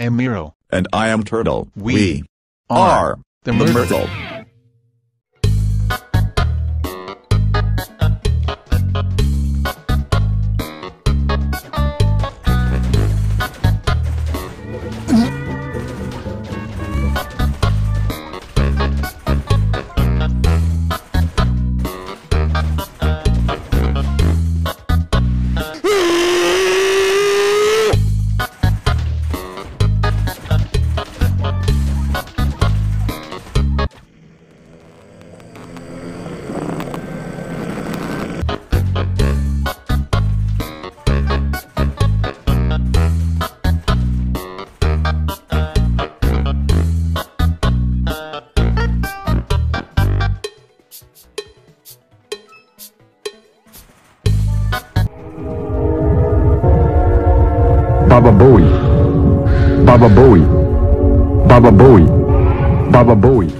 I am Miro. And I am Turtle. We are the the Mirtle. Baba Bowie. Baba Bowie. Baba Bowie. Baba Bowie.